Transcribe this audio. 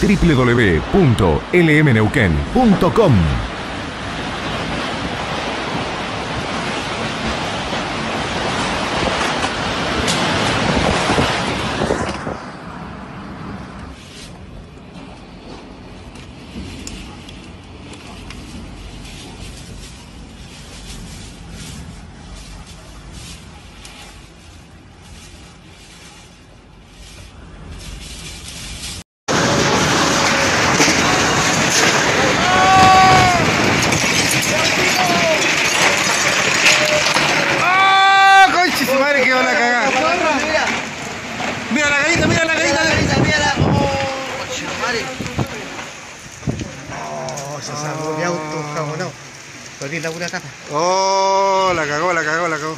www.lmneuquén.com. Oh, se salvó mi auto jabonado. Perdí la pura tapa. Oh, la cagó, la cagó, la cagó.